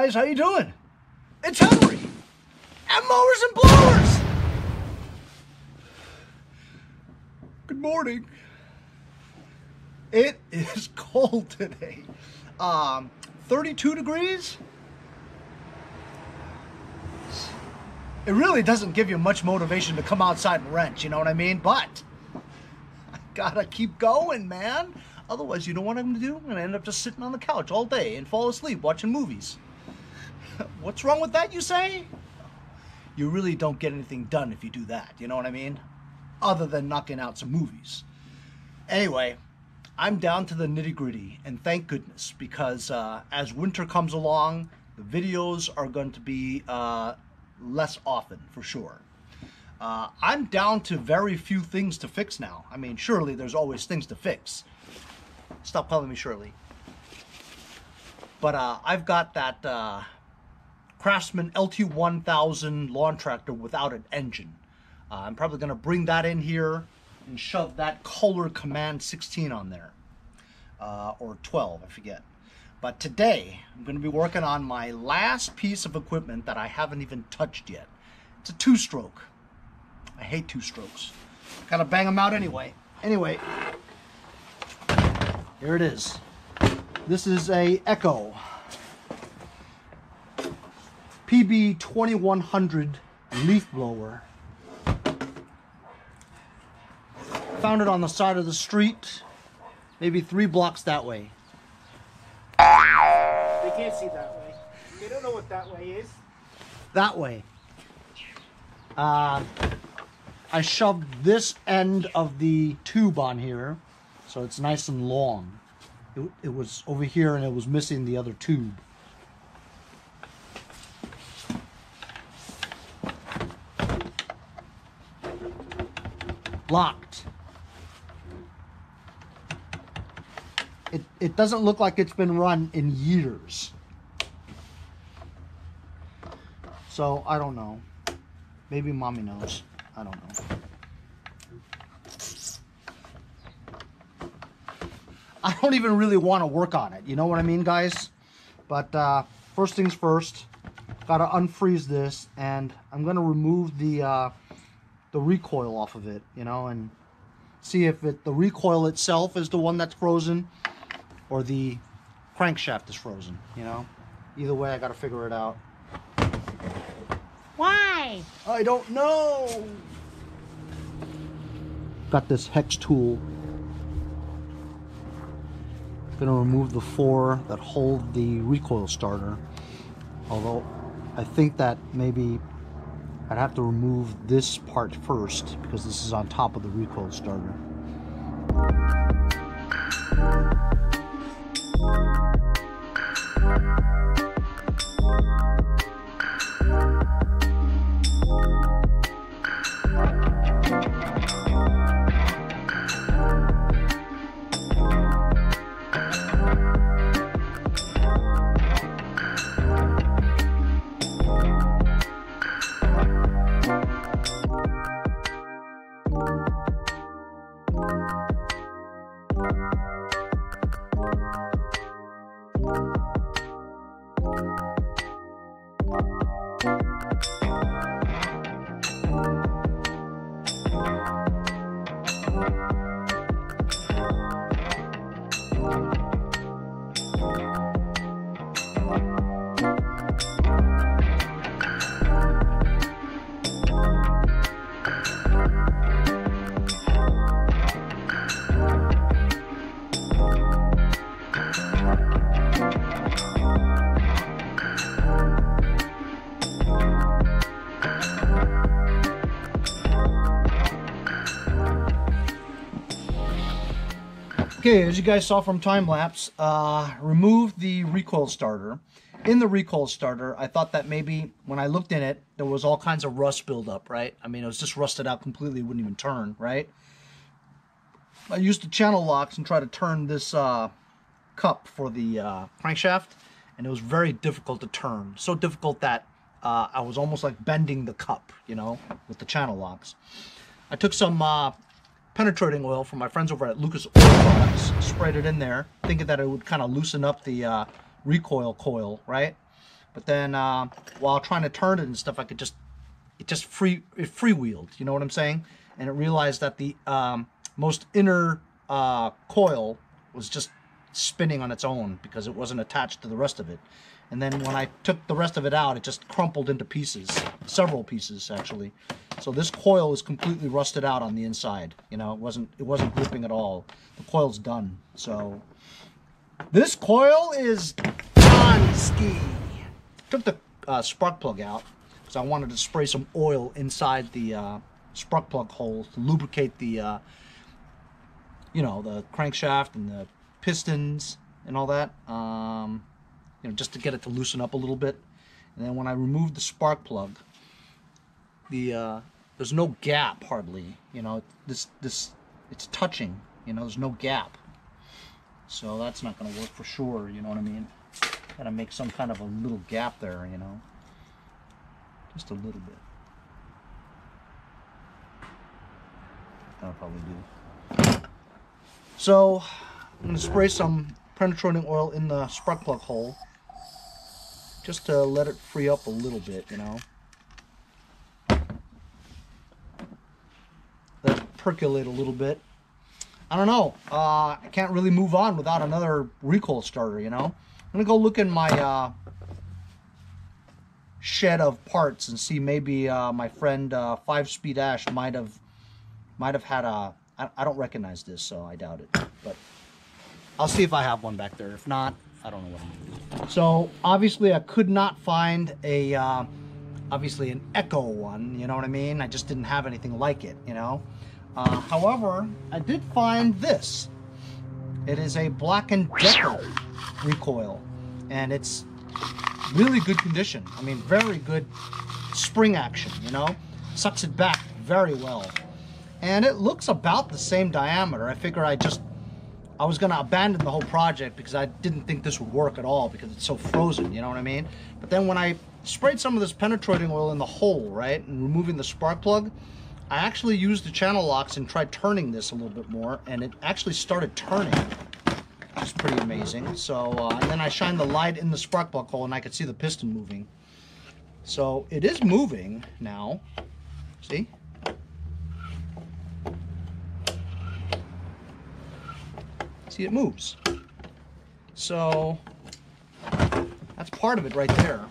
guys, how you doing? It's Henry at Mowers and Blowers. Good morning. It is cold today. Um, 32 degrees. It really doesn't give you much motivation to come outside and wrench, you know what I mean? But I gotta keep going, man. Otherwise, you know what I'm gonna do? I'm gonna end up just sitting on the couch all day and fall asleep watching movies. What's wrong with that, you say? You really don't get anything done if you do that, you know what I mean? Other than knocking out some movies. Anyway, I'm down to the nitty gritty, and thank goodness, because uh, as winter comes along, the videos are going to be uh, less often for sure. Uh, I'm down to very few things to fix now. I mean, surely there's always things to fix. Stop calling me Shirley. But uh, I've got that uh, Craftsman LT1000 lawn tractor without an engine. Uh, I'm probably going to bring that in here and shove that Kohler Command 16 on there. Uh, or 12, I forget. But today, I'm going to be working on my last piece of equipment that I haven't even touched yet. It's a two-stroke. I hate two strokes. Gotta bang them out anyway. Anyway, here it is. This is a Echo PB 2100 leaf blower. Found it on the side of the street, maybe three blocks that way. They can't see that way. They don't know what that way is. That way. Uh, I shoved this end of the tube on here, so it's nice and long. It, it was over here and it was missing the other tube. Locked. It, it doesn't look like it's been run in years. So I don't know. Maybe mommy knows. I don't know. I don't even really want to work on it. You know what I mean, guys? But uh, first things first, gotta unfreeze this, and I'm gonna remove the uh, the recoil off of it. You know, and see if it the recoil itself is the one that's frozen, or the crankshaft is frozen. You know, either way, I gotta figure it out. Why? I don't know. Got this hex tool. Gonna remove the four that hold the recoil starter. Although I think that maybe I'd have to remove this part first because this is on top of the recoil starter. Okay, as you guys saw from time lapse, uh, remove the recoil starter. In the recoil starter, I thought that maybe when I looked in it, there was all kinds of rust buildup, right? I mean, it was just rusted out completely, wouldn't even turn, right? I used the channel locks and tried to turn this uh, cup for the uh, crankshaft, and it was very difficult to turn. So difficult that uh, I was almost like bending the cup, you know, with the channel locks. I took some uh, penetrating oil from my friends over at Lucas Oil Sprayed it in there, thinking that it would kind of loosen up the uh, recoil coil, right? But then uh, while trying to turn it and stuff, I could just it just free it freewheeled. You know what I'm saying? And it realized that the um, most inner uh, coil was just spinning on its own because it wasn't attached to the rest of it. And then when I took the rest of it out, it just crumpled into pieces, several pieces actually. So this coil is completely rusted out on the inside. You know, it wasn't it wasn't gripping at all. The coil's done. So this coil is on. Took the uh, spark plug out because I wanted to spray some oil inside the uh, spark plug hole to lubricate the, uh, you know, the crankshaft and the pistons and all that. Um, you know, just to get it to loosen up a little bit. And then when I removed the spark plug, the uh, there's no gap hardly. You know, this this it's touching. You know, there's no gap. So that's not going to work for sure. You know what I mean? Got to make some kind of a little gap there. You know, just a little bit. That'll probably do. So I'm going to spray some penetrating oil in the spark plug hole just to let it free up a little bit, you know. Let it percolate a little bit. I don't know. Uh, I can't really move on without another recoil starter, you know. I'm going to go look in my uh, shed of parts and see maybe uh, my friend uh, 5-Speed Ash might have might have had a... I, I don't recognize this, so I doubt it. But I'll see if I have one back there. If not, I don't know what I'm gonna do. So obviously I could not find a, uh, obviously an Echo one, you know what I mean? I just didn't have anything like it, you know? Uh, however, I did find this. It is a Black & Decker recoil, and it's really good condition. I mean, very good spring action, you know? Sucks it back very well. And it looks about the same diameter. I figure I just I was to abandon the whole project because I didn't think this would work at all because it's so frozen, you know what I mean? But then when I sprayed some of this penetrating oil in the hole, right, and removing the spark plug, I actually used the channel locks and tried turning this a little bit more, and it actually started turning. It's pretty amazing. So, uh, and then I shined the light in the spark plug hole, and I could see the piston moving. So it is moving now. See? See it moves. So that's part of it right there.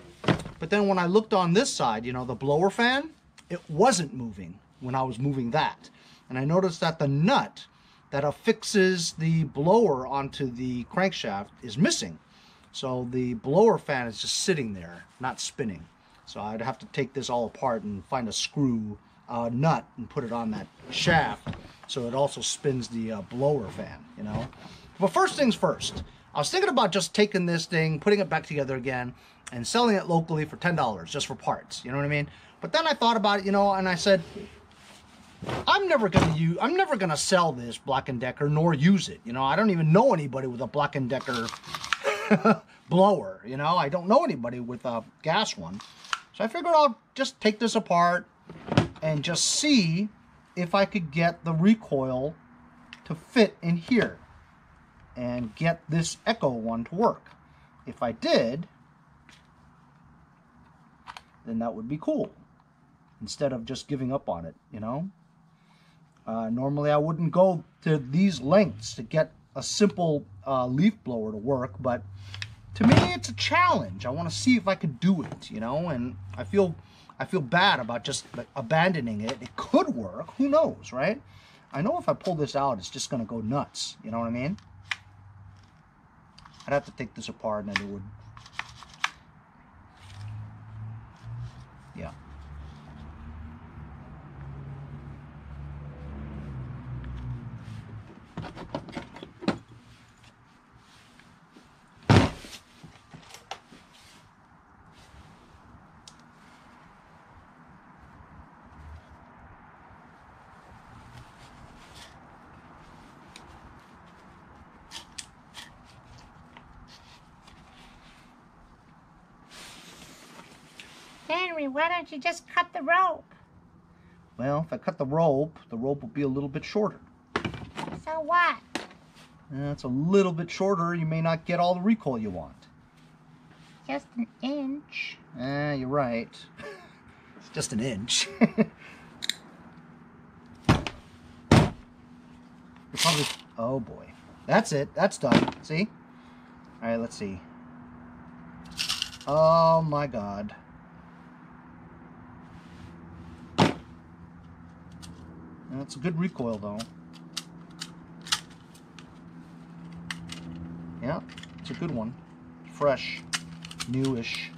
But then when I looked on this side, you know, the blower fan, it wasn't moving when I was moving that. And I noticed that the nut that affixes the blower onto the crankshaft is missing. So the blower fan is just sitting there, not spinning. So I'd have to take this all apart and find a screw uh, nut and put it on that shaft so it also spins the uh, blower fan, you know. But first things first, I was thinking about just taking this thing, putting it back together again, and selling it locally for $10 just for parts, you know what I mean? But then I thought about it, you know, and I said, I'm never gonna use, I'm never gonna sell this Black & Decker nor use it. You know, I don't even know anybody with a Black & Decker blower, you know, I don't know anybody with a gas one. So I figured I'll just take this apart and just see if I could get the recoil to fit in here and get this Echo one to work. If I did, then that would be cool. Instead of just giving up on it, you know? Uh, normally I wouldn't go to these lengths to get a simple uh, leaf blower to work, but to me it's a challenge. I want to see if I could do it, you know? And I feel I feel bad about just like, abandoning it. It could work. Who knows, right? I know if I pull this out, it's just going to go nuts. You know what I mean? I'd have to take this apart and it would... Yeah. Henry, why don't you just cut the rope? Well, if I cut the rope, the rope will be a little bit shorter. So what? And it's a little bit shorter, you may not get all the recoil you want. just an inch. Eh, you're right. it's just an inch. Probably. Oh boy. That's it. That's done. See? Alright, let's see. Oh my god. That's a good recoil though. Yeah, it's a good one. Fresh, newish.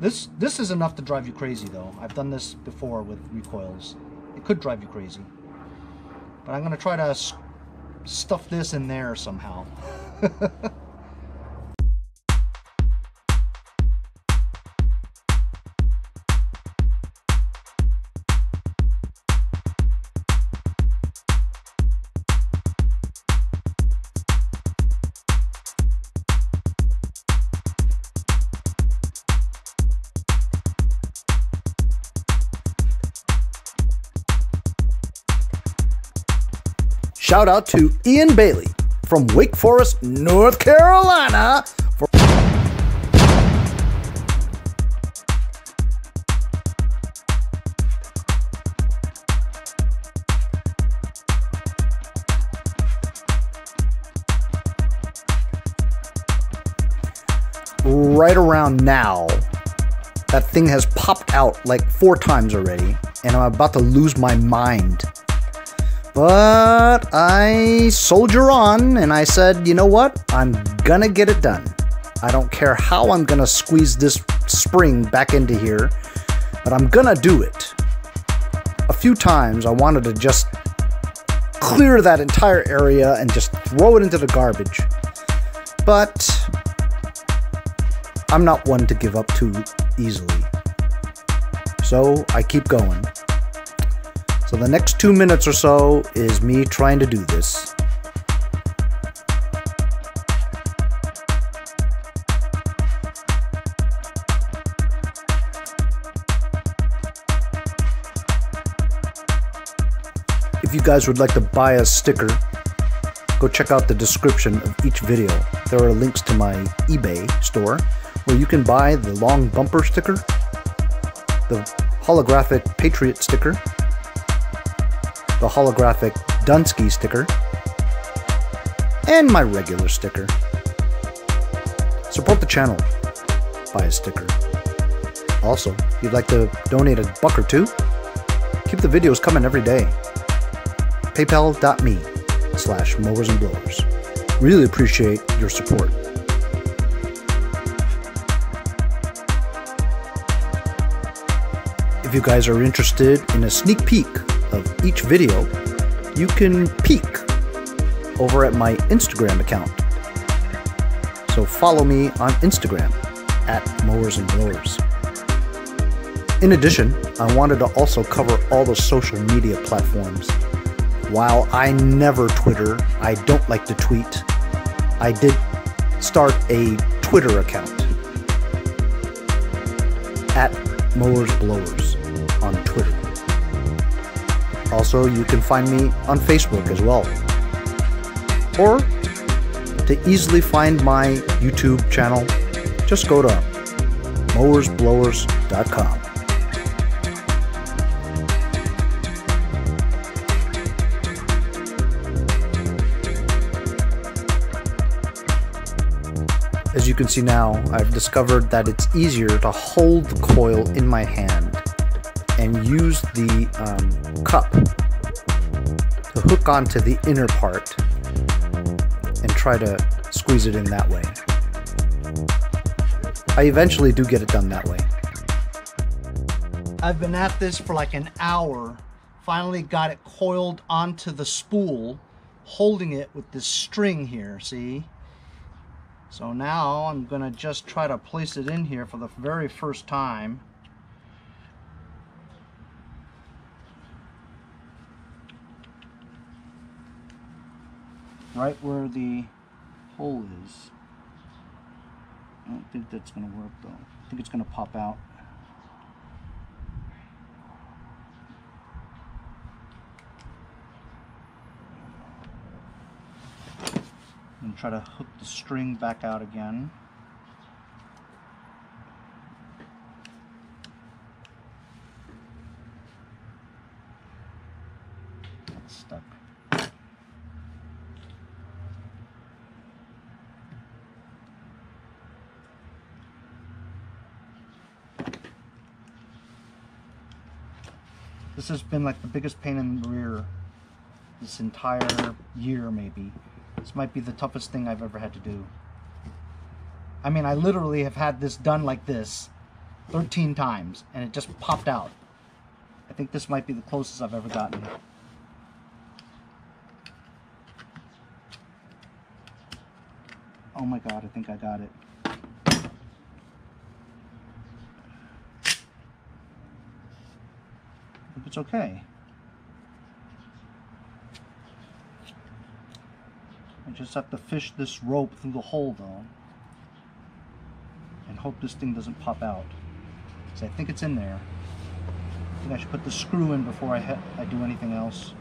This this is enough to drive you crazy though. I've done this before with recoils. It could drive you crazy. But I'm to try to stuff this in there somehow. Shout out to Ian Bailey from Wake Forest, North Carolina. For right around now, that thing has popped out like four times already, and I'm about to lose my mind. But I soldier on and I said, you know what? I'm gonna get it done. I don't care how I'm gonna squeeze this spring back into here, but I'm gonna do it. A few times I wanted to just clear that entire area and just throw it into the garbage. But I'm not one to give up too easily. So I keep going. So the next two minutes or so is me trying to do this. If you guys would like to buy a sticker, go check out the description of each video. There are links to my eBay store where you can buy the long bumper sticker, the holographic Patriot sticker, the holographic Doneski sticker, and my regular sticker. Support the channel. Buy a sticker. Also, if you'd like to donate a buck or two, keep the videos coming every day. PayPal.me slash mowers and blowers. Really appreciate your support. If you guys are interested in a sneak peek of each video, you can peek over at my Instagram account. So follow me on Instagram at Mowers and Blowers. In addition, I wanted to also cover all the social media platforms. While I never Twitter, I don't like to tweet, I did start a Twitter account at Mowers Blowers on Twitter. Also, you can find me on Facebook as well. Or to easily find my YouTube channel, just go to mowersblowers.com. As you can see now, I've discovered that it's easier to hold the coil in my hand and use the um, cup to hook onto the inner part and try to squeeze it in that way. I eventually do get it done that way. I've been at this for like an hour. Finally got it coiled onto the spool, holding it with this string here, see? So now I'm gonna just try to place it in here for the very first time. right where the hole is. I don't think that's going to work though. I think it's going to pop out. and try to hook the string back out again. Stuck. This has been like the biggest pain in the rear this entire year, maybe. This might be the toughest thing I've ever had to do. I mean, I literally have had this done like this 13 times, and it just popped out. I think this might be the closest I've ever gotten. Oh my god, I think I got it. I think it's okay. I just have to fish this rope through the hole though. And hope this thing doesn't pop out. So I think it's in there. I think I should put the screw in before I, I do anything else.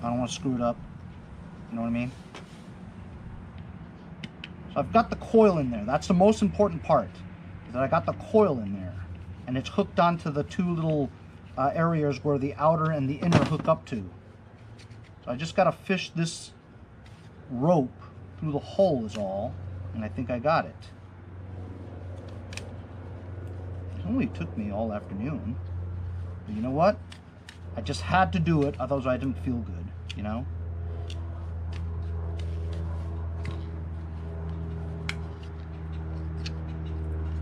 I don't want to screw it up. You know what I mean? So I've got the coil in there. That's the most important part. Is that I got the coil in there. And it's hooked onto the two little uh, areas where the outer and the inner hook up to. So I just got to fish this rope through the hole is all. And I think I got it. It only took me all afternoon. But you know what? I just had to do it, otherwise I didn't feel good, you know?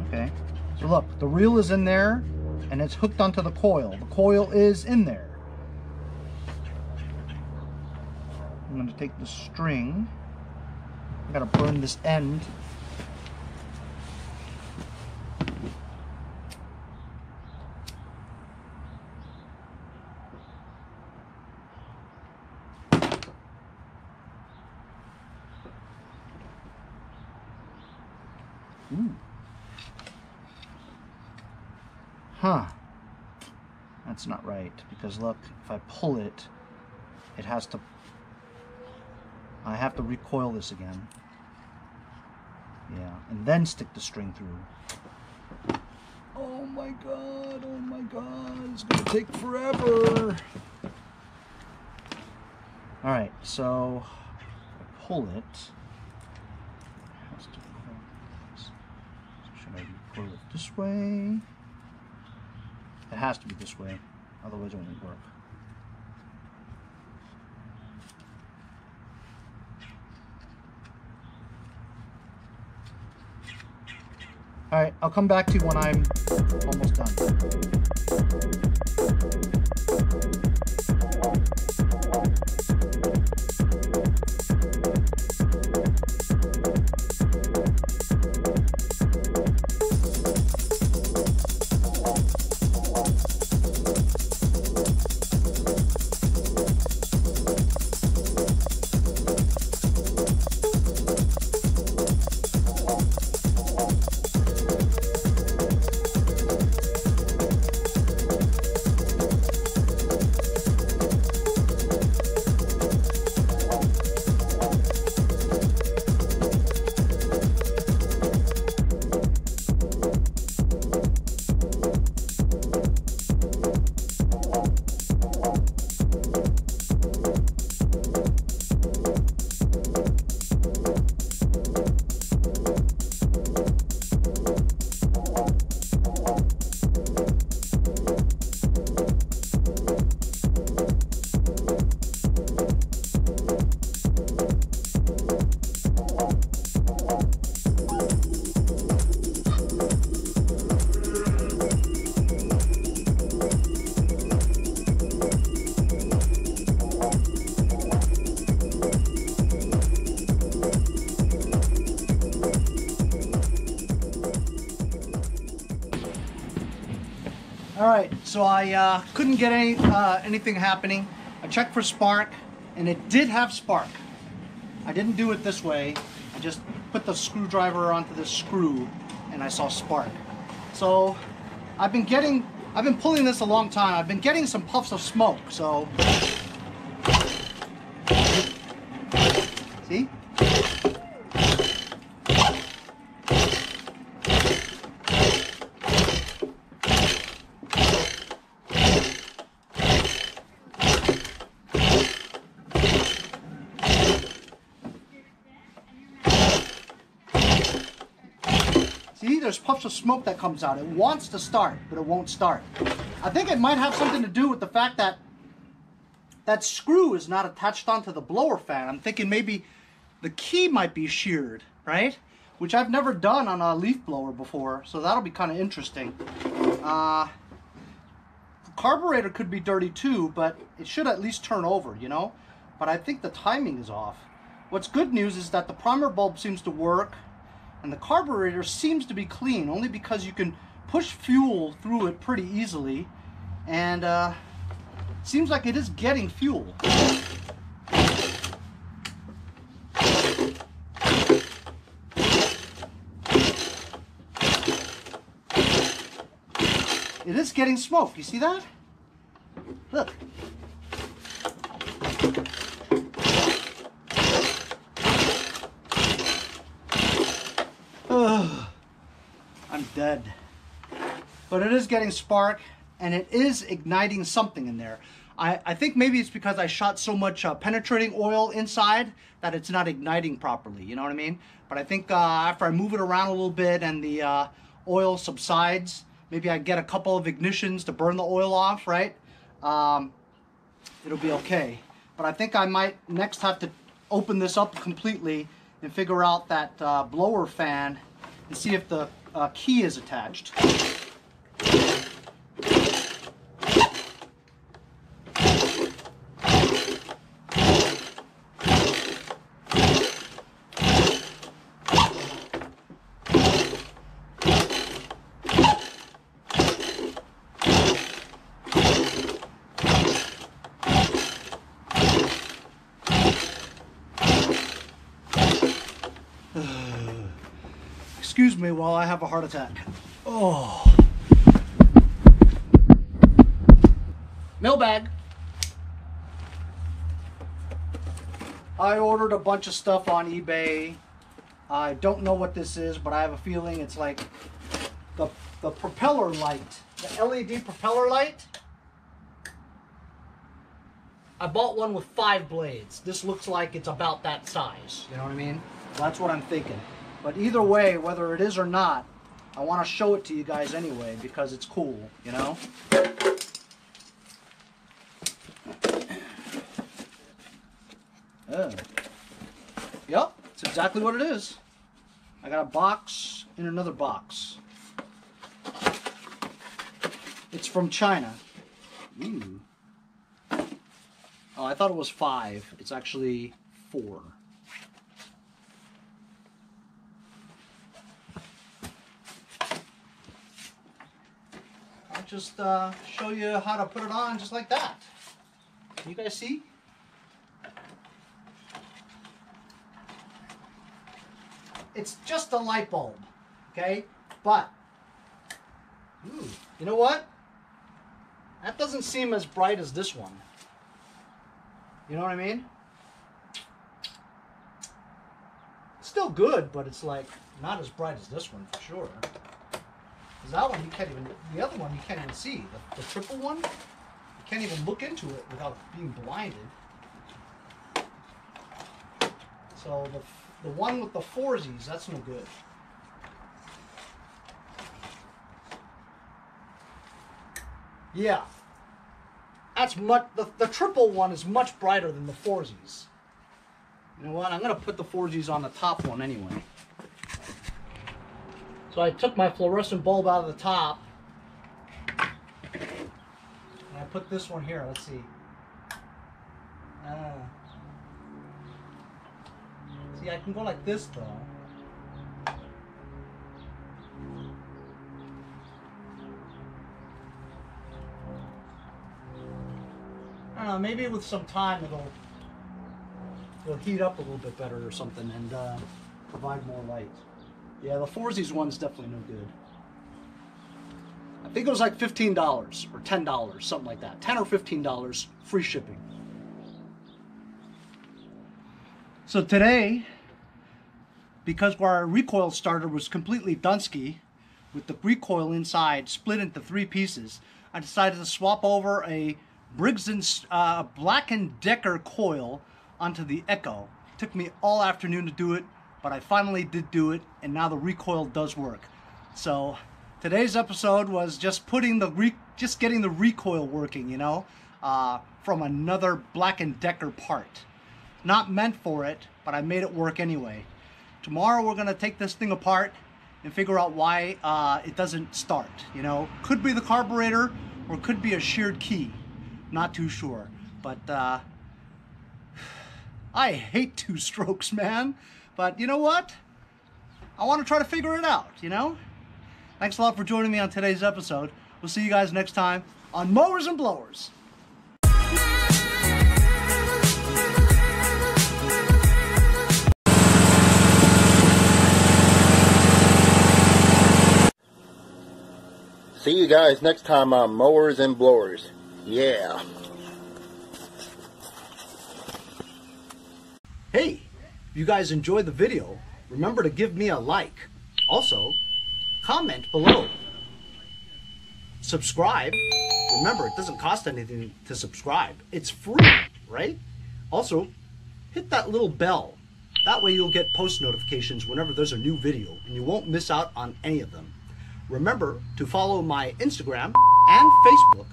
Okay, so look, the reel is in there and it's hooked onto the coil. The coil is in there. I'm going to take the string. I gotta burn this end. Ooh. Huh. That's not right, because look, if I pull it, it has to... I have to recoil this again. Yeah, and then stick the string through. Oh my god, oh my god, it's gonna take forever. Alright, so I pull it. it has to recoil should I recoil it this way? It has to be this way, otherwise it won't work. Alright, I'll come back to you when I'm almost done. So I uh, couldn't get any uh, anything happening. I checked for spark, and it did have spark. I didn't do it this way. I just put the screwdriver onto the screw, and I saw spark. So I've been getting, I've been pulling this a long time. I've been getting some puffs of smoke. So there's puffs of smoke that comes out. It wants to start, but it won't start. I think it might have something to do with the fact that that screw is not attached onto the blower fan. I'm thinking maybe the key might be sheared, right? Which I've never done on a leaf blower before, so that'll be kind of interesting. Uh, carburetor could be dirty too, but it should at least turn over, you know? But I think the timing is off. What's good news is that the primer bulb seems to work and the carburetor seems to be clean only because you can push fuel through it pretty easily and uh, seems like it is getting fuel. It is getting smoke. You see that? Look. Ugh. I'm dead. But it is getting spark and it is igniting something in there. I, I think maybe it's because I shot so much uh, penetrating oil inside that it's not igniting properly, you know what I mean? But I think uh, after I move it around a little bit and the uh, oil subsides, maybe I get a couple of ignitions to burn the oil off, right? Um, it'll be okay. But I think I might next have to open this up completely and figure out that uh, blower fan and see if the uh, key is attached. Me while I have a heart attack. Oh. Mailbag. I ordered a bunch of stuff on eBay. I don't know what this is, but I have a feeling it's like the, the propeller light, the LED propeller light. I bought one with five blades. This looks like it's about that size. You know what I mean? That's what I'm thinking. But either way, whether it is or not, I want to show it to you guys anyway because it's cool, you know? Oh. Yep, it's exactly what it is. I got a box in another box. It's from China. Ooh. Oh, I thought it was five. It's actually four. Just uh, show you how to put it on just like that. Can you guys see? It's just a light bulb, okay? But, ooh, you know what? That doesn't seem as bright as this one. You know what I mean? Still good, but it's like not as bright as this one for sure. Because that one you can't even, the other one you can't even see. The, the triple one, you can't even look into it without being blinded. So the, the one with the foursies, that's no good. Yeah. That's much, the, the triple one is much brighter than the foursies. You know what, I'm gonna put the foursies on the top one anyway. So I took my fluorescent bulb out of the top. And I put this one here, let's see. Ah. See, I can go like this though. I don't know, maybe with some time it'll it'll heat up a little bit better or something and uh, provide more light. Yeah, the foursies one's definitely no good. I think it was like $15 or $10, something like that. 10 or $15, free shipping. So today, because our recoil starter was completely Doneski, with the recoil inside split into three pieces, I decided to swap over a Briggs & uh, Black & Decker coil onto the Echo. Took me all afternoon to do it, but I finally did do it, and now the recoil does work. So today's episode was just putting the just getting the recoil working, you know, uh, from another Black and Decker part. Not meant for it, but I made it work anyway. Tomorrow we're gonna take this thing apart and figure out why uh, it doesn't start. You know, could be the carburetor or could be a sheared key. Not too sure, but uh, I hate two strokes, man. But you know what? I want to try to figure it out. You know. Thanks a lot for joining me on today's episode. We'll see you guys next time on Mowers and Blowers. See you guys next time on Mowers and Blowers. Yeah. Hey, if you guys enjoyed the video, remember to give me a like. Also, comment below. Subscribe. Remember, it doesn't cost anything to subscribe. It's free, right? Also, hit that little bell. That way you'll get post notifications whenever there's a new video and you won't miss out on any of them. Remember to follow my Instagram and Facebook,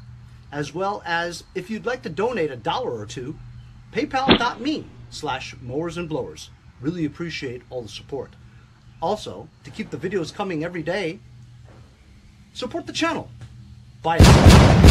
as well as if you'd like to donate a dollar or two, paypal.me slash mowers and blowers. Really appreciate all the support. Also, to keep the videos coming every day, support the channel. Bye.